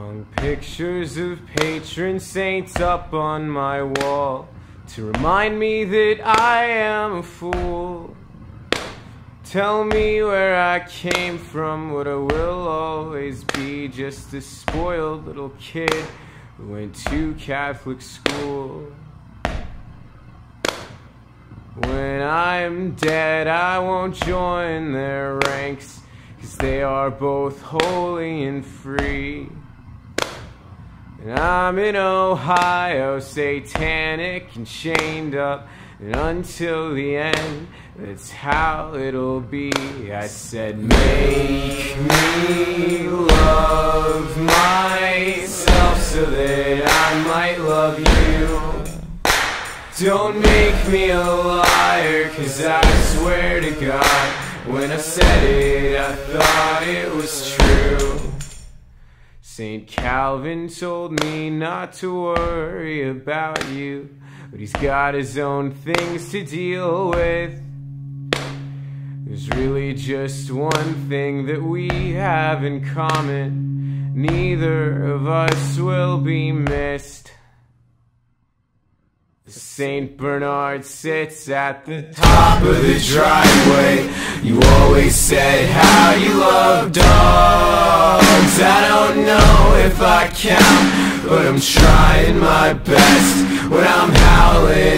Hung pictures of patron saints up on my wall to remind me that I am a fool. Tell me where I came from, what I will always be just a spoiled little kid who went to Catholic school. When I'm dead, I won't join their ranks, cause they are both holy and free. And I'm in Ohio, satanic and chained up. And until the end, that's how it'll be. I said, Make me love myself so that I might love you. Don't make me a liar, cause I swear to God, when I said it, I thought it was true. St. Calvin told me not to worry about you, but he's got his own things to deal with. There's really just one thing that we have in common. Neither of us will be missed. St. Bernard sits at the top of the driveway. You always said how you if I count, but I'm trying my best. When I'm howling